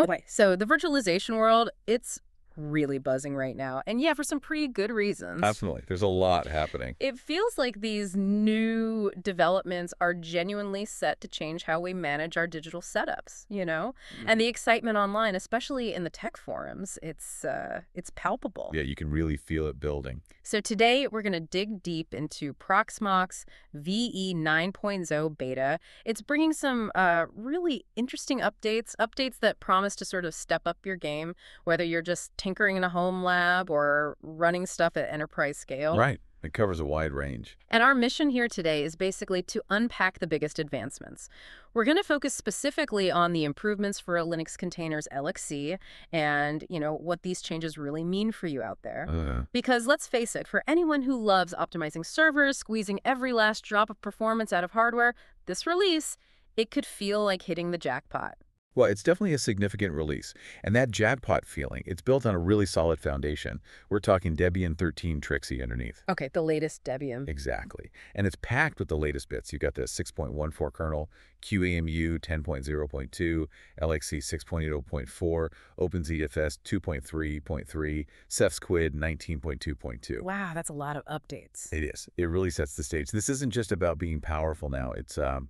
Okay, so the virtualization world, it's really buzzing right now. And yeah, for some pretty good reasons. Absolutely. There's a lot happening. It feels like these new developments are genuinely set to change how we manage our digital setups, you know? Mm-hmm. And the excitement online, especially in the tech forums, it's uh, it's palpable. Yeah, you can really feel it building. So today we're going to dig deep into Proxmox VE 9.0 beta. It's bringing some uh, really interesting updates, updates that promise to sort of step up your game, whether you're just tinkering in a home lab or running stuff at enterprise scale. Right. It covers a wide range. And our mission here today is basically to unpack the biggest advancements. We're going to focus specifically on the improvements for a Linux containers LXC and, you know, what these changes really mean for you out there. Uh, Because let's face it, for anyone who loves optimizing servers, squeezing every last drop of performance out of hardware, this release, it could feel like hitting the jackpot. Well, it's definitely a significant release. And that jackpot feeling, it's built on a really solid foundation. We're talking Debian 13 Trixie underneath. Okay, the latest Debian. Exactly. And it's packed with the latest bits. You've got the 6.14 kernel, QEMU 10.0.2, LXC 6.80.4, OpenZFS 2.3.3, Ceph Squid 19.2.2. Wow, that's a lot of updates. It is. It really sets the stage. This isn't just about being powerful now. It's um,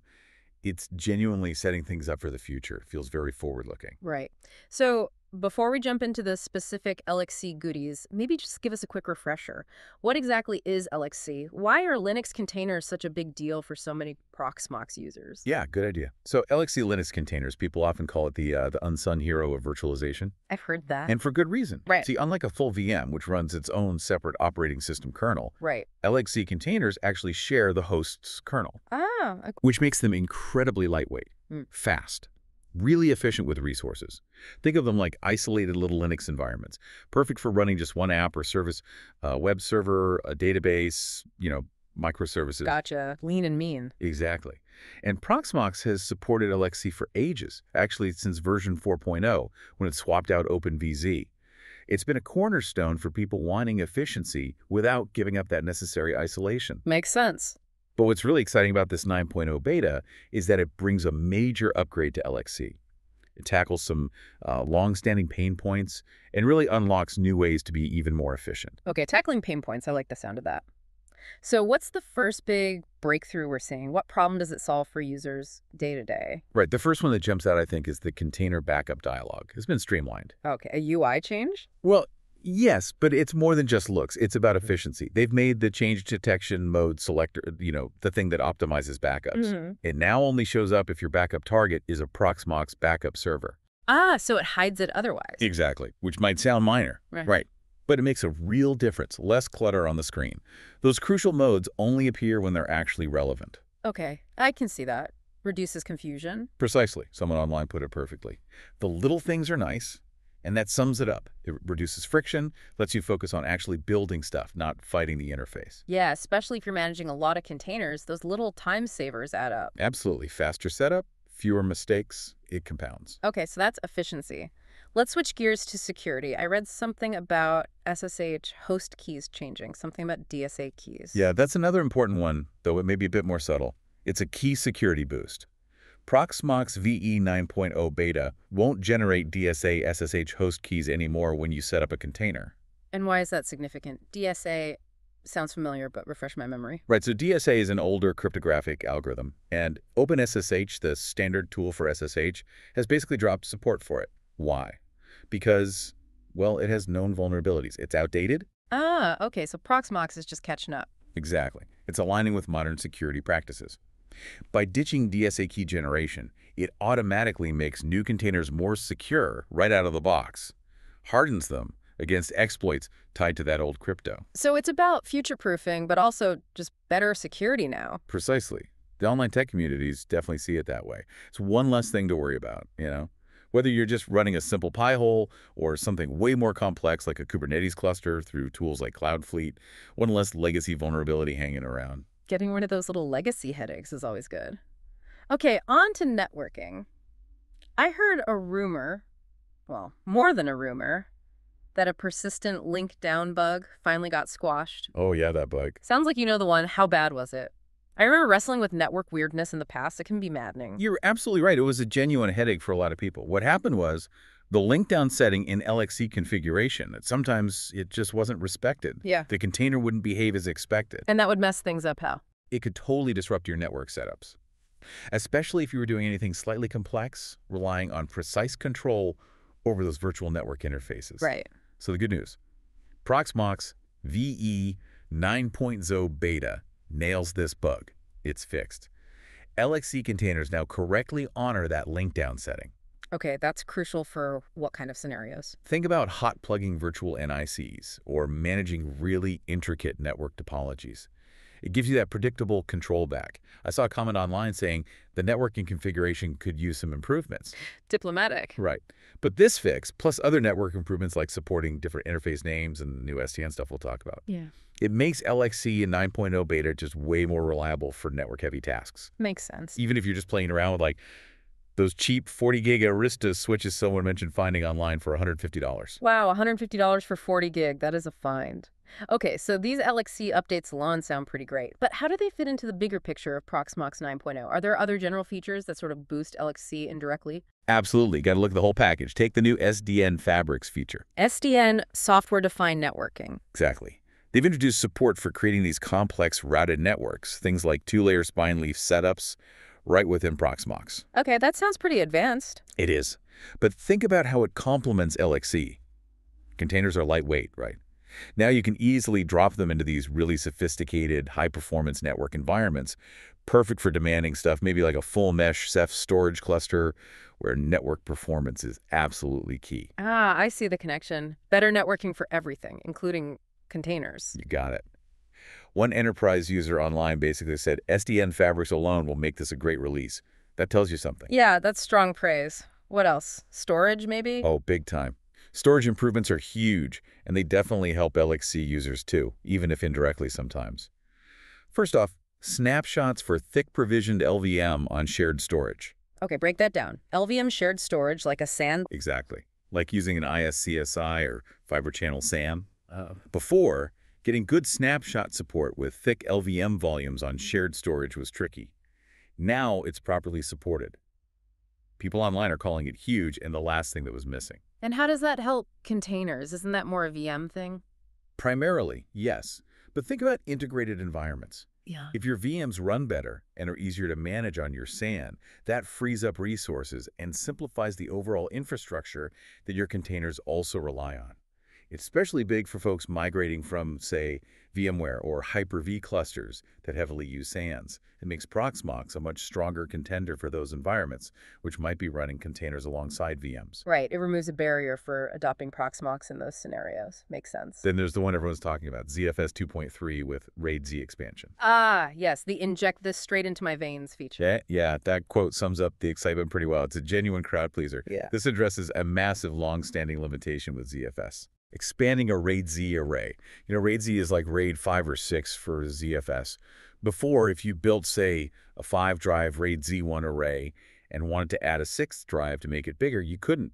it's genuinely setting things up for the future. It feels very forward-looking. Right. So before we jump into the specific LXC goodies, maybe just give us a quick refresher. What exactly is LXC? Why are Linux containers such a big deal for so many Proxmox users? Yeah, good idea. So LXC Linux containers, people often call it the uh, the unsung hero of virtualization, I've heard that. and for good reason. Right. See, unlike a full VM, which runs its own separate operating system kernel, right. LXC containers actually share the host's kernel, Ah, okay. which makes them incredibly lightweight, Hmm. fast, really efficient with resources. Think of them like isolated little Linux environments, perfect for running just one app or service, a web server, a database, you know, microservices. gotcha. Lean and mean. Exactly. And Proxmox has supported LXC for ages, actually since version 4.0, when it swapped out OpenVZ. It's been a cornerstone for people wanting efficiency without giving up that necessary isolation. Makes sense. But what's really exciting about this 9.0 beta is that it brings a major upgrade to LXC. It tackles some uh, long-standing pain points and really unlocks new ways to be even more efficient. Okay, tackling pain points. I like the sound of that. So what's the first big breakthrough we're seeing? What problem does it solve for users day to day? Right, the first one that jumps out, I think, is the container backup dialog. It's been streamlined. Okay, a UI change? Well, yes, but it's more than just looks. It's about efficiency. They've made the change detection mode selector, you know, the thing that optimizes backups. Mhm. It now only shows up if your backup target is a Proxmox backup server. Ah, so it hides it otherwise. Exactly, which might sound minor. Right. Right. But it makes a real difference, less clutter on the screen. Those crucial modes only appear when they're actually relevant. Okay, I can see that. Reduces confusion. Precisely. Someone online put it perfectly. The little things are nice, and that sums it up. It reduces friction, lets you focus on actually building stuff, not fighting the interface. Yeah, especially if you're managing a lot of containers, those little time savers add up. Absolutely. Faster setup, fewer mistakes, it compounds. Okay, so that's efficiency. Let's switch gears to security. I read something about SSH host keys changing, something about DSA keys. Yeah, that's another important one, though it may be a bit more subtle. It's a key security boost. Proxmox VE 9.0 beta won't generate DSA SSH host keys anymore when you set up a container. And why is that significant? DSA sounds familiar, but refresh my memory. Right, so DSA is an older cryptographic algorithm, and OpenSSH, the standard tool for SSH, has basically dropped support for it. Why? Because, well, it has known vulnerabilities. It's outdated? Ah, okay, so Proxmox is just catching up. Exactly. It's aligning with modern security practices. By ditching DSA key generation, it automatically makes new containers more secure right out of the box, hardens them against exploits tied to that old crypto. So it's about future-proofing, but also just better security now. Precisely. The online tech communities definitely see it that way. It's one less thing to worry about, you know? Whether you're just running a simple Pi-hole or something way more complex like a Kubernetes cluster through tools like Cloudfleet, one less legacy vulnerability hanging around. Getting rid of those little legacy headaches is always good. Okay, on to networking. I heard a rumor, well, more than a rumor, that a persistent link down bug finally got squashed. Oh yeah, that bug. Sounds like you know the one. How bad was it? I remember wrestling with network weirdness in the past. It can be maddening. You're absolutely right. It was a genuine headache for a lot of people. What happened was The link down setting in LXC configuration, sometimes it just wasn't respected. Yeah. The container wouldn't behave as expected. And that would mess things up how? It could totally disrupt your network setups, especially if you were doing anything slightly complex, relying on precise control over those virtual network interfaces. Right. So the good news, Proxmox VE 9.0 beta nails this bug. It's fixed. LXC containers now correctly honor that link down setting. Okay, that's crucial for what kind of scenarios? Think about hot plugging virtual NICs or managing really intricate network topologies. It gives you that predictable control back. I saw a comment online saying the networking configuration could use some improvements. Diplomatic. Right. But this fix, plus other network improvements like supporting different interface names and the new SDN stuff we'll talk about, Yeah. it makes LXC and 9.0 beta just way more reliable for network-heavy tasks. Makes sense. Even if you're just playing around with like those cheap 40 gig Arista switches someone mentioned finding online for $150. Wow, $150 for 40 gig. That is a find. Okay, so these LXC updates alone sound pretty great, but how do they fit into the bigger picture of Proxmox 9.0? Are there other general features that sort of boost LXC indirectly? Absolutely. Got to look at the whole package. Take the new SDN Fabrics feature. SDN, software-defined networking. Exactly. They've introduced support for creating these complex routed networks, things like two-layer spine leaf setups, right within Proxmox. Okay, that sounds pretty advanced. It is. But think about how it complements LXC. Containers are lightweight, right? Now you can easily drop them into these really sophisticated, high-performance network environments, perfect for demanding stuff, maybe like a full mesh Ceph storage cluster where network performance is absolutely key. Ah, I see the connection. Better networking for everything, including containers. You got it. One enterprise user online basically said SDN Fabrics alone will make this a great release. That tells you something. Yeah, that's strong praise. What else? Storage, maybe? Oh, big time. Storage improvements are huge, and they definitely help LXC users too, even if indirectly sometimes. First off, snapshots for thick provisioned LVM on shared storage. Okay, break that down. LVM shared storage, like a SAN. Exactly. Like using an ISCSI or Fiber Channel SAN. Oh. Before, getting good snapshot support with thick LVM volumes on shared storage was tricky. Now it's properly supported. People online are calling it huge and the last thing that was missing. And how does that help containers? Isn't that more a VM thing? Primarily, yes. But think about integrated environments. Yeah. If your VMs run better and are easier to manage on your SAN, that frees up resources and simplifies the overall infrastructure that your containers also rely on. It's especially big for folks migrating from, say, VMware or Hyper-V clusters that heavily use SANs. It makes Proxmox a much stronger contender for those environments, which might be running containers alongside VMs. Right. It removes a barrier for adopting Proxmox in those scenarios. Makes sense. Then there's the one everyone's talking about, ZFS 2.3 with RAID Z expansion. ah, yes, the inject this straight into my veins feature. Yeah, yeah, that quote sums up the excitement pretty well. It's a genuine crowd pleaser. Yeah. This addresses a massive long-standing limitation with ZFS. Expanding a RAID Z array. You know, RAID Z is like RAID 5 or 6 for ZFS. Before, if you built, say, a 5-drive RAID Z1 array and wanted to add a 6th drive to make it bigger, you couldn't.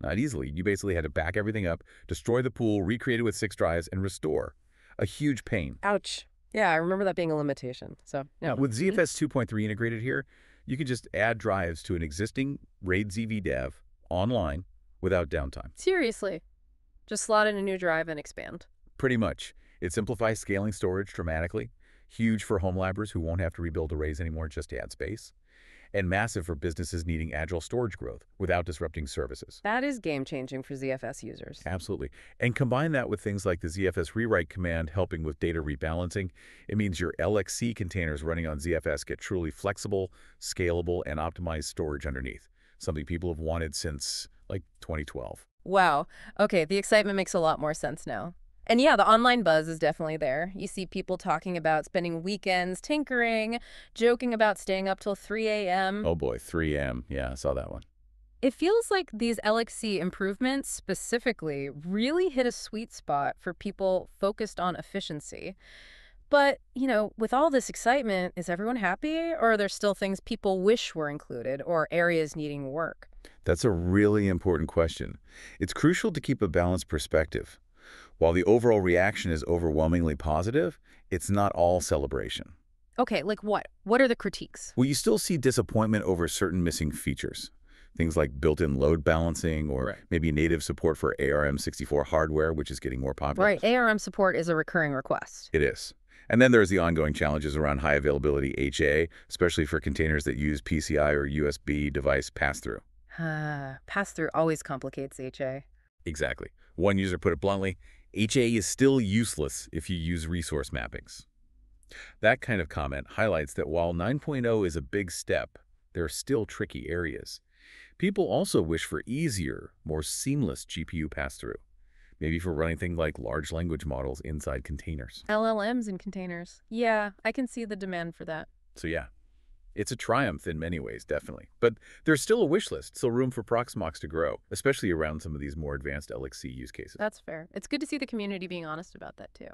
Not easily. You basically had to back everything up, destroy the pool, recreate it with 6 drives, and restore. A huge pain. Ouch. Yeah, I remember that being a limitation. So, no. With ZFS 2.3 integrated here, you can just add drives to an existing RAID Z vdev online without downtime. Seriously. Just slot in a new drive and expand. Pretty much. It simplifies scaling storage dramatically, huge for home labbers who won't have to rebuild arrays anymore just to add space, and massive for businesses needing agile storage growth without disrupting services. That is game-changing for ZFS users. Absolutely. And combine that with things like the ZFS rewrite command helping with data rebalancing. It means your LXC containers running on ZFS get truly flexible, scalable, and optimized storage underneath, something people have wanted since, like, 2012. Wow. Okay, the excitement makes a lot more sense now. And yeah, the online buzz is definitely there. You see people talking about spending weekends tinkering, joking about staying up till 3 a.m. Oh boy, 3 a.m. Yeah, I saw that one. It feels like these LXC improvements specifically really hit a sweet spot for people focused on efficiency. But, you know, with all this excitement, is everyone happy? Or are there still things people wish were included or areas needing work? That's a really important question. It's crucial to keep a balanced perspective. While the overall reaction is overwhelmingly positive, it's not all celebration. Okay, like what? What are the critiques? Well, you still see disappointment over certain missing features. Things like built-in load balancing or Right. maybe native support for ARM64 hardware, which is getting more popular. Right, ARM support is a recurring request. It is. And then there's the ongoing challenges around high availability HA, especially for containers that use PCI or USB device pass-through. Ah, pass-through always complicates HA. Exactly. One user put it bluntly, HA is still useless if you use resource mappings. That kind of comment highlights that while 9.0 is a big step, there are still tricky areas. People also wish for easier, more seamless GPU pass-through, maybe for running things like large language models inside containers. LLMs in containers. Yeah, I can see the demand for that. So yeah, it's a triumph in many ways, definitely. But there's still a wish list, still room for Proxmox to grow, especially around some of these more advanced LXC use cases. That's fair. It's good to see the community being honest about that too.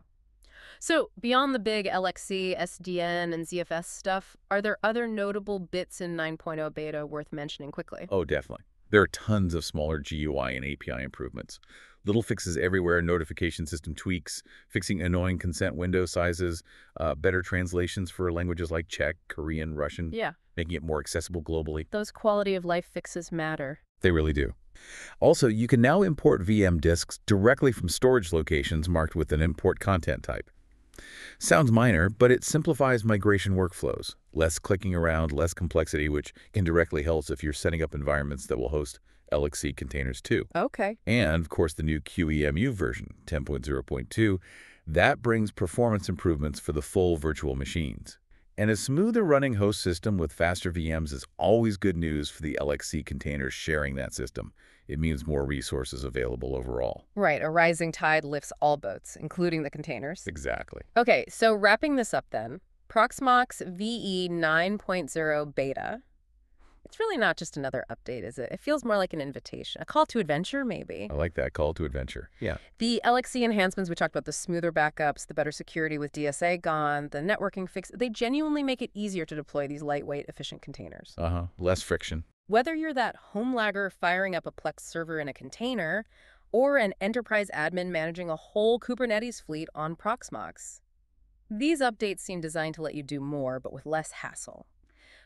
So, beyond the big LXC, SDN, and ZFS stuff, are there other notable bits in 9.0 beta worth mentioning quickly? Oh, definitely. There are tons of smaller GUI and API improvements. Little fixes everywhere, notification system tweaks, fixing annoying consent window sizes, uh, better translations for languages like Czech, Korean, Russian, Yeah, making it more accessible globally. those quality of life fixes matter. They really do. Also, you can now import VM disks directly from storage locations marked with an import content type. Sounds minor, but it simplifies migration workflows. Less clicking around, less complexity, which can directly help if you're setting up environments that will host LXC containers too. Okay. And, of course, the new QEMU version, 10.0.2, that brings performance improvements for the full virtual machines. And a smoother running host system with faster VMs is always good news for the LXC containers sharing that system. It means more resources available overall. Right, a rising tide lifts all boats, including the containers. Exactly. Okay, so wrapping this up then, Proxmox VE 9.0 beta. It's really not just another update, is it? It feels more like an invitation, a call to adventure, maybe. I like that call to adventure. Yeah. The LXC enhancements, we talked about the smoother backups, the better security with DSA gone, the networking fix, they genuinely make it easier to deploy these lightweight, efficient containers. Uh-huh. Less friction. Whether you're that home labber firing up a Plex server in a container, or an enterprise admin managing a whole Kubernetes fleet on Proxmox, these updates seem designed to let you do more, but with less hassle,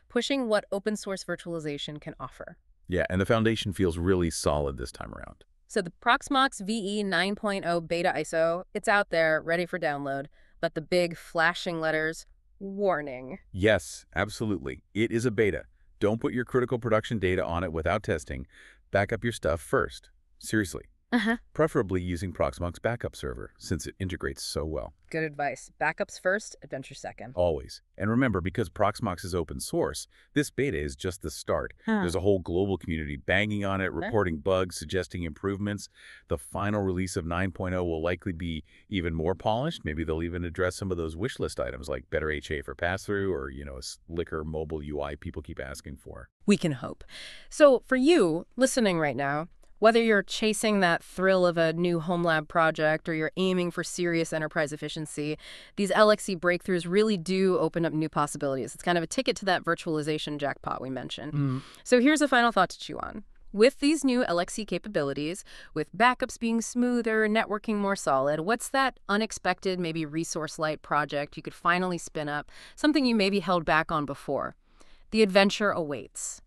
pushing what open source virtualization can offer. Yeah, and the foundation feels really solid this time around. So the Proxmox VE 9.0 beta ISO, it's out there, ready for download, but the big flashing letters, warning. Yes, absolutely. It is a beta. Don't put your critical production data on it without testing. Back up your stuff first. Seriously. Uh-huh. Preferably using Proxmox Backup Server, since it integrates so well. Good advice. Backups first, adventure second. Always. And remember, because Proxmox is open source, this beta is just the start. There's a whole global community banging on it, reporting bugs, suggesting improvements. The final release of 9.0 will likely be even more polished. Maybe they'll even address some of those wish list items like better HA for pass-through or, you know, a slicker mobile UI people keep asking for. We can hope. So, for you listening right now, whether you're chasing that thrill of a new home lab project or you're aiming for serious enterprise efficiency, these LXC breakthroughs really do open up new possibilities. It's kind of a ticket to that virtualization jackpot we mentioned. Mm. So, here's a final thought to chew on. With these new LXC capabilities, with backups being smoother, networking more solid, what's that unexpected, maybe resource light project you could finally spin up, something you maybe held back on before? The adventure awaits.